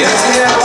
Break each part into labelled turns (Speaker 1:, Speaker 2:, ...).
Speaker 1: Yes.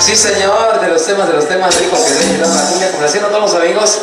Speaker 1: Sí, señor, de los temas, de los temas ricos que se llevan la cumbia, complaciendo a todos los amigos